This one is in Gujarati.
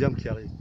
deuxième qui arrive.